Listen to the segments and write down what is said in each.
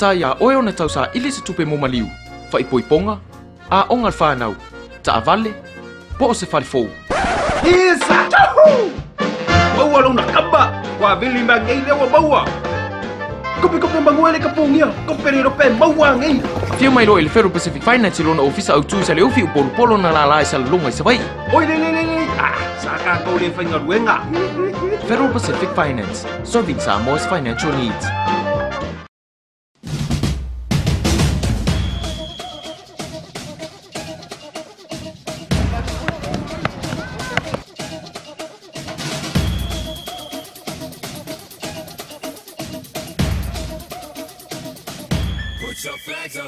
ta ia oe ona tau sa ili se tupe momaliu. Fa ipoiponga, a onga al whanau, ta avale, po o se falifou. Isa! Tahu! Bawa long nakaba! Wa vili ma ngai lewa bawa! Kopi kopi manguele kapungia! Kopi ni rope bawa ngai! Fiu mai lo i le Federal Pacific Finance lona ofisa au tu sa le ufi upolo polo na la la i sa lunga i sa vai. Oi le le le le! Ah! Saka kau le whainga ruenga! Federal Pacific Finance, serving Samoa's financial needs.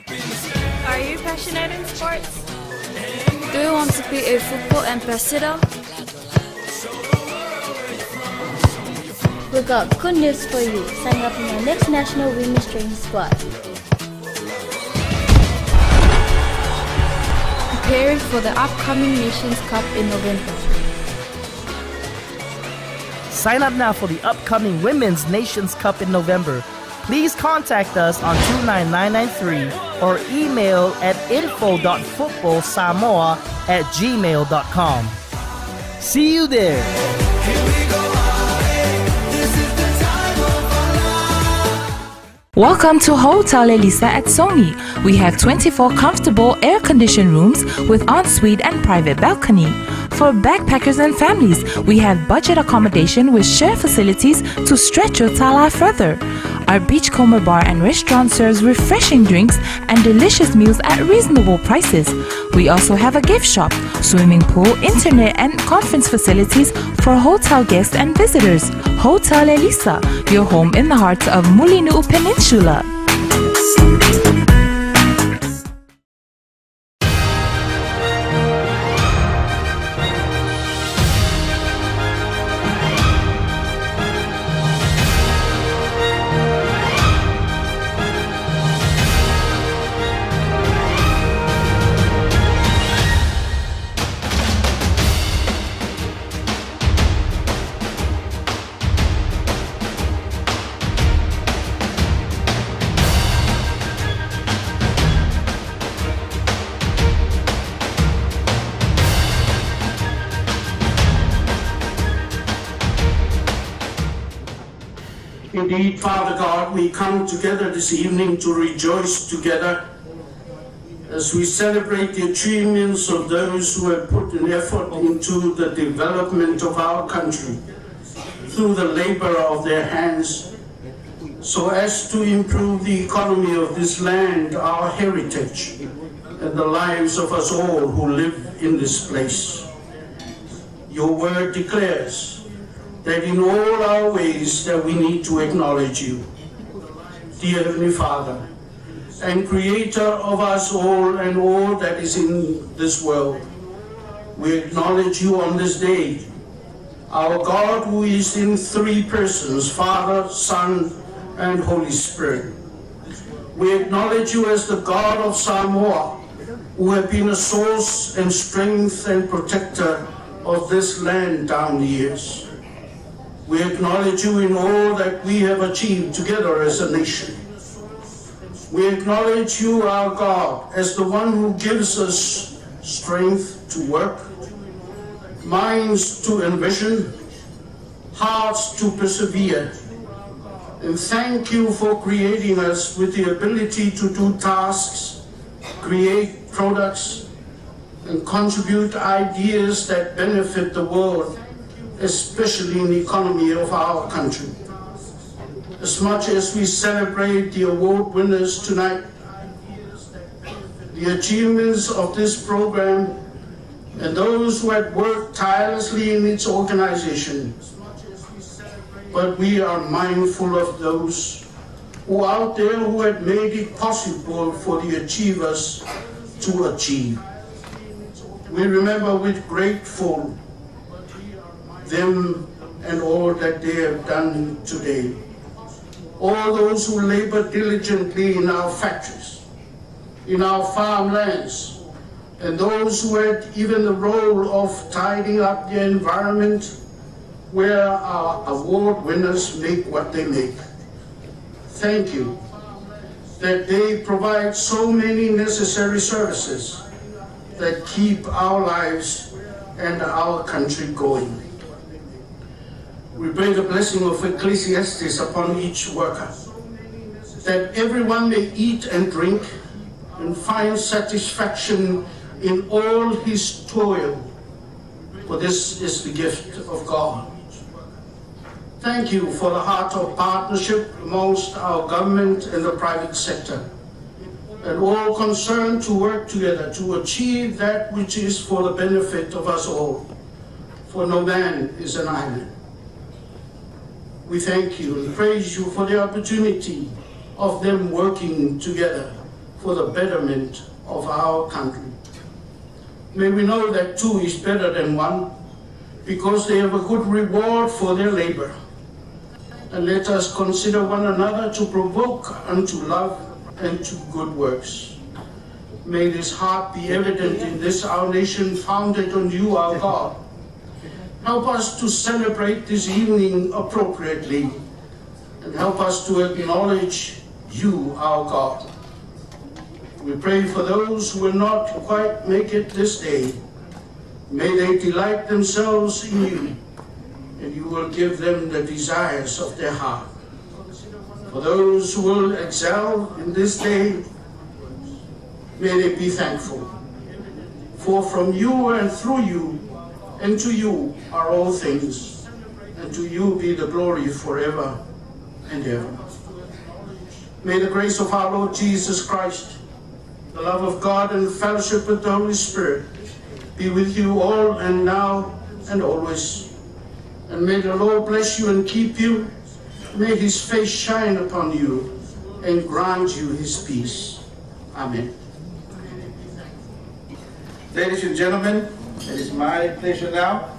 Are you passionate in sports? Do you want to be a football ambassador? We got good news for you. Sign up in our next National Women's Training Squad. Preparing for the upcoming Nations Cup in November. Sign up now for the upcoming Women's Nations Cup in November. Please contact us on 29993 or email at info.footballsamoa at gmail.com. See you there! Welcome to Hotel Elisa at Sogi. We have 24 comfortable air-conditioned rooms with ensuite and private balcony. For backpackers and families, we have budget accommodation with share facilities to stretch your tala further. Our beachcomber bar and restaurant serves refreshing drinks and delicious meals at reasonable prices. We also have a gift shop, swimming pool, internet and conference facilities for hotel guests and visitors. Hotel Elisa, your home in the heart of Mulinu'u Peninsula. Indeed, Father God, we come together this evening to rejoice together as we celebrate the achievements of those who have put an effort into the development of our country through the labor of their hands so as to improve the economy of this land, our heritage, and the lives of us all who live in this place. Your word declares that in all our ways that we need to acknowledge you, dear Heavenly Father, and Creator of us all and all that is in this world. We acknowledge you on this day, our God who is in three persons, Father, Son, and Holy Spirit. We acknowledge you as the God of Samoa, who have been a source and strength and protector of this land down the years. We acknowledge you in all that we have achieved together as a nation. We acknowledge you, our God, as the one who gives us strength to work, minds to envision, hearts to persevere. And thank you for creating us with the ability to do tasks, create products, and contribute ideas that benefit the world, especially in the economy of our country. As much as we celebrate the award winners tonight, the achievements of this program, and those who had worked tirelessly in its organization, but we are mindful of those who out there who had made it possible for the achievers to achieve. We remember with grateful them and all that they have done today. All those who labor diligently in our factories, in our farmlands, and those who had even the role of tidying up the environment where our award winners make what they make. Thank you. that they provide so many necessary services that keep our lives and our country going. We bring the blessing of Ecclesiastes upon each worker, that everyone may eat and drink and find satisfaction in all his toil, for this is the gift of God. Thank you for the heart of partnership amongst our government and the private sector, and all concerned to work together to achieve that which is for the benefit of us all, for no man is an island. We thank you and praise you for the opportunity of them working together for the betterment of our country. May we know that two is better than one because they have a good reward for their labor. And let us consider one another to provoke unto love and to good works. May this heart be evident in this our nation founded on you, our God. Help us to celebrate this evening appropriately and help us to acknowledge you, our God. We pray for those who will not quite make it this day. May they delight themselves in you, and you will give them the desires of their heart. For those who will excel in this day, may they be thankful. For from you and through you and to you are all things, and to you be the glory forever and ever. May the grace of our Lord Jesus Christ, the love of God and the fellowship with the Holy Spirit be with you all and now and always. And may the Lord bless you and keep you. May his face shine upon you and grant you his peace. Amen. Ladies and gentlemen, it is my pleasure now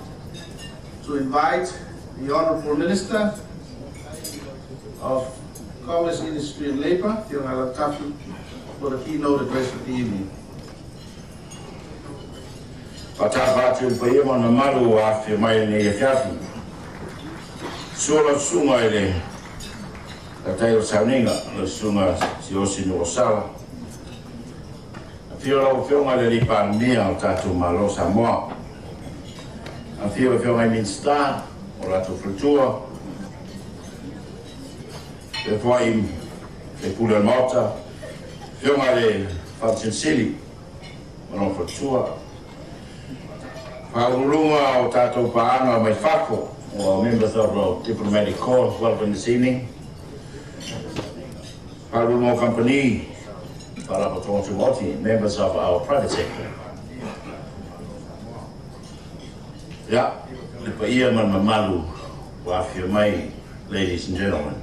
to invite the Honorable Minister of Commerce, Industry and Labor, Fiona Latafu, for the keynote address of the evening. Patapatu pa ia mana maru a whia mai nei e fiafi. Sura sunga ele, ka tai o sauninga, le sunga si osi no o sala. fio la fio ma le pa mia o tatu ma lo a fio fio ma min sta o la tu frutua e fo im e pu le mota fio ma le fa sili o no frutua fa uluma o tatu pa ano a mai fako o a member of the diplomatic corps welcome this evening. Parlo company, Parapatonga Tumoti, members of our private sector. Yeah, le pa ia man mamalu wa whia mai, ladies and gentlemen.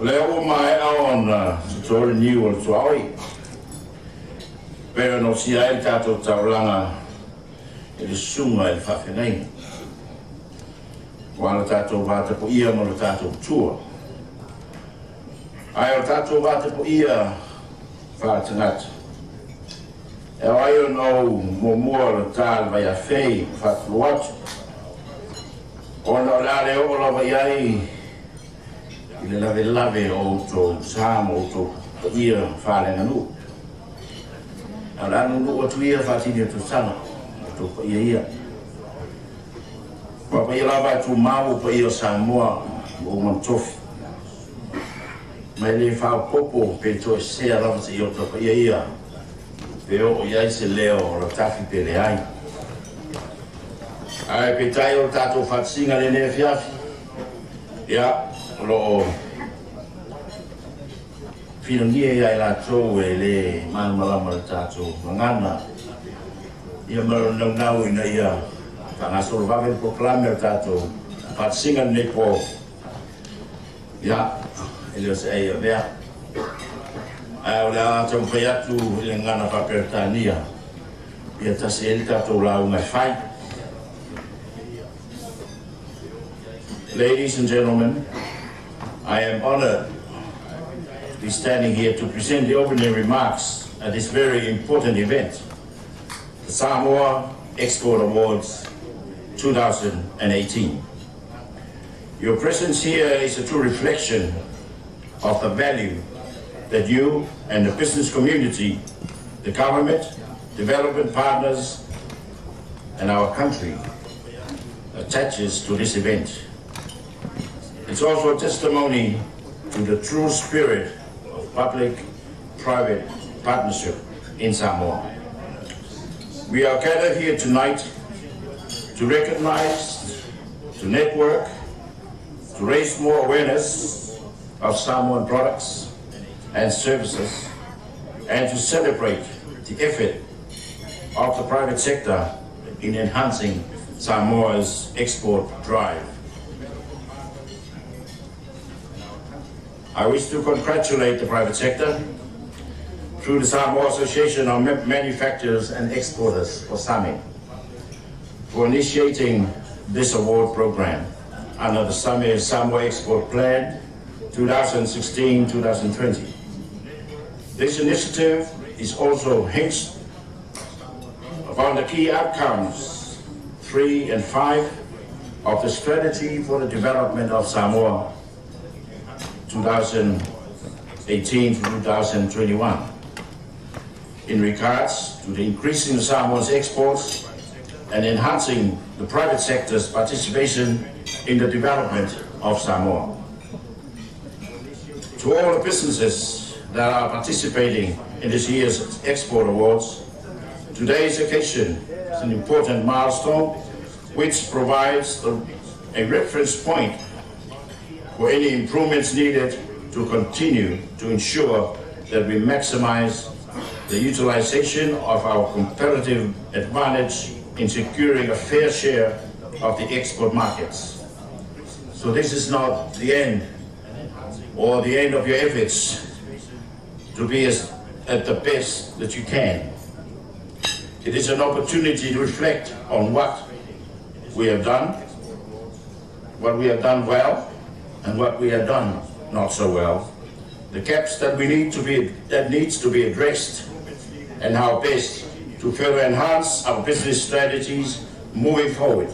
Le o mai on uh, tutori niu o tuawi, Pero no si ai tātou tauranga e sunga e whawhenei. Wala tātou vāta po ia mo le tua. Ai o tātou vāta po ia whātangata. E o ai o nou mo le tāle vai a whei whātulu atu. O no lare o lava iai i le lave lave o tō sāmo o tō ia whālenga nuu. ala anu nu o tuia fa tini tu sala tu pa ia ia pa pa ia lava tu mau pa ia Samoa o man tofi mai le fa popo pe to se ala se io to ia ia pe o ia se leo o tafi pe le ai ai pe tai o fa singa le ne fiafi ia lo filangia ia i latou e lē malamalama le tatou magana ia malanaunau ina ia faagasolo vave le proklame le tatou faatasiga lenei po ia se ai o le aga taumafai atu i le gana faapeletania ia tasi e le tatou lauga e fai Ladies and gentlemen, I am honored to be standing here to present the opening remarks at this very important event, the Samoa Export Awards 2018. Your presence here is a true reflection of the value that you and the business community, the government, development partners, and our country attaches to this event. It's also a testimony to the true spirit of public-private partnership in Samoa. We are gathered here tonight to recognize, to network, to raise more awareness of Samoan products and services, and to celebrate the effort of the private sector in enhancing Samoa's export drive. I wish to congratulate the private sector through the Samoa Association of Manufacturers and Exporters, or SAME, for initiating this award program under the SAME Samoa Export Plan 2016-2020. This initiative is also hinged upon the key outcomes, three and five, of the Strategy for the Development of Samoa 2018 to 2021 in regards to the increasing Samoa's exports and enhancing the private sector's participation in the development of Samoa. To all the businesses that are participating in this year's Export Awards, today's occasion is an important milestone which provides a, a reference point for any improvements needed to continue to ensure that we maximize the utilization of our competitive advantage in securing a fair share of the export markets. So this is not the end or the end of your efforts to be as, at the best that you can. It is an opportunity to reflect on what we have done, what we have done well, and what we have done not so well. The gaps that we need to be that needs to be addressed and how best to further enhance our business strategies moving forward.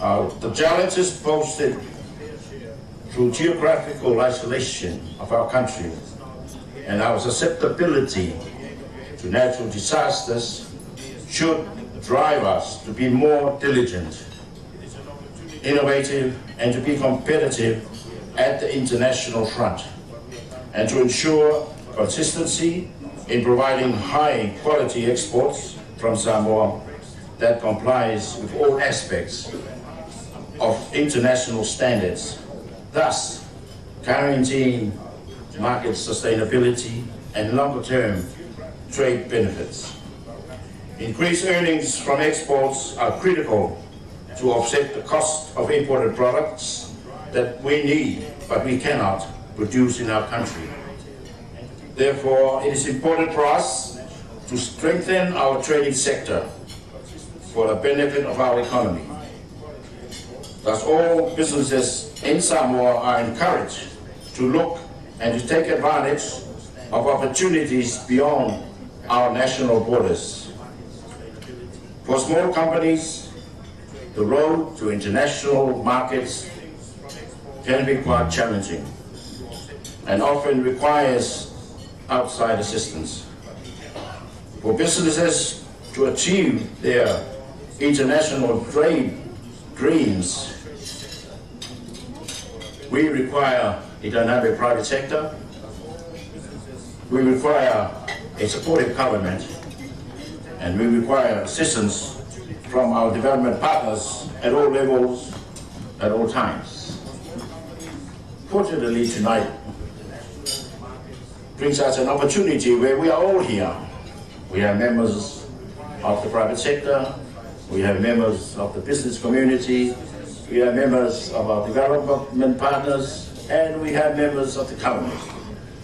Uh, the challenges posted through geographical isolation of our country and our susceptibility to natural disasters should drive us to be more diligent, innovative, and to be competitive at the international front, and to ensure consistency in providing high quality exports from Samoa that complies with all aspects of international standards, thus guaranteeing market sustainability and longer-term trade benefits. Increased earnings from exports are critical to offset the cost of imported products that we need but we cannot produce in our country. Therefore, it is important for us to strengthen our trading sector for the benefit of our economy. Thus, all businesses in Samoa are encouraged to look and to take advantage of opportunities beyond our national borders. For small companies, the road to international markets can be quite challenging and often requires outside assistance. For businesses to achieve their international trade dreams, we require a dynamic private sector, we require a supportive government, and we require assistance from our development partners at all levels, at all times. Fortunately tonight, brings us an opportunity where we are all here. We have members of the private sector, we have members of the business community, we have members of our development partners, and we have members of the government.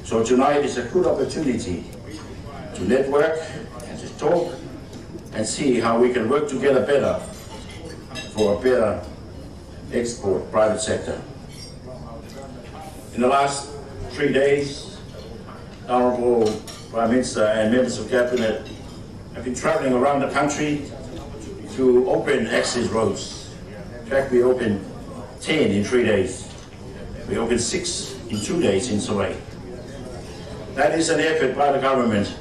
So tonight is a good opportunity to network and to talk and see how we can work together better for a better export private sector. In the last three days, Honorable Prime Minister and members of Cabinet have been traveling around the country to open access roads. In fact, we opened 10 in three days. We opened six in two days in Soleil. That is an effort by the government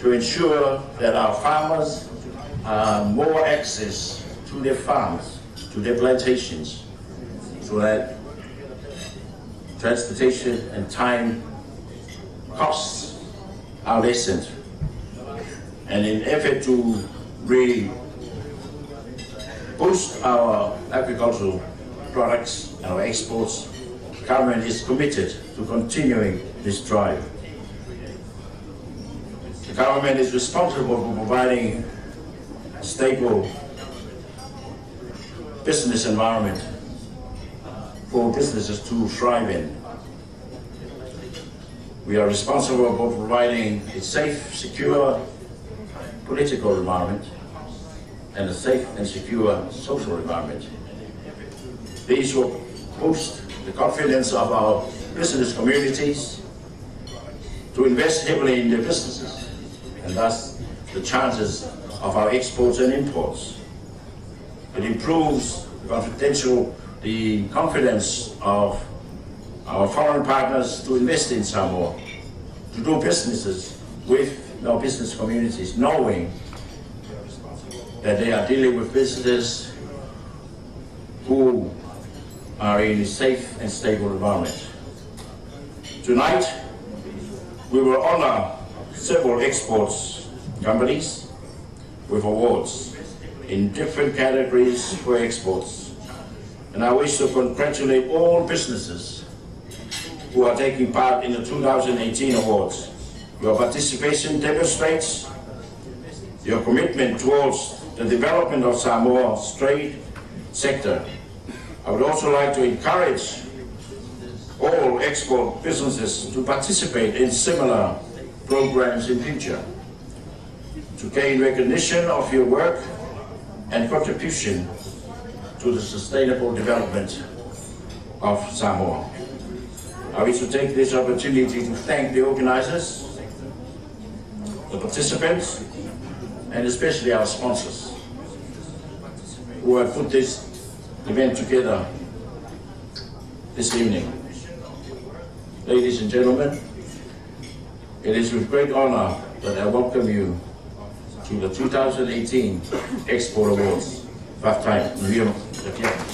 to ensure that our farmers have more access to their farms, to their plantations, so that transportation and time costs are lessened. And in effort to really boost our agricultural products and our exports, the government is committed to continuing this drive. The government is responsible for providing a stable business environment for businesses to thrive in. We are responsible for providing a safe, secure political environment and a safe and secure social environment. These will boost the confidence of our business communities to invest heavily in their businesses and thus the chances of our exports and imports. It improves the confidential, the confidence of our foreign partners to invest in Samoa, to do businesses with our business communities, knowing that they are dealing with visitors who are in a safe and stable environment. Tonight, we will honor several exports companies with awards in different categories for exports. And I wish to congratulate all businesses who are taking part in the 2018 awards. Your participation demonstrates your commitment towards the development of Samoa's trade sector. I would also like to encourage all export businesses to participate in similar programs in future to gain recognition of your work and contribution to the sustainable development of Samoa. I wish to take this opportunity to thank the organizers the participants, and especially our sponsors who have put this event together this evening. Ladies and gentlemen, it is with great honor that I welcome you to the 2018 Export Awards. Five time.